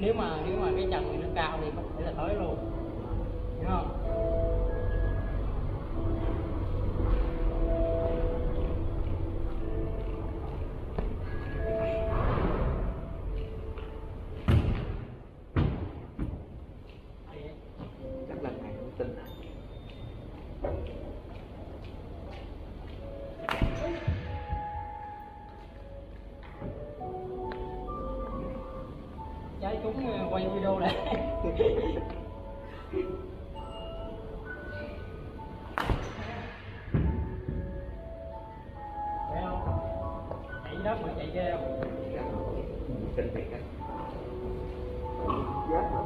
nếu mà nếu mà cái trần này nó cao thì có thể là tới luôn. Hiểu không? Chắc lần này không tin à? Quay video lại. Thấy không? Chạy đất mà chạy ghê dạ, không tin thiệt á. Giác mà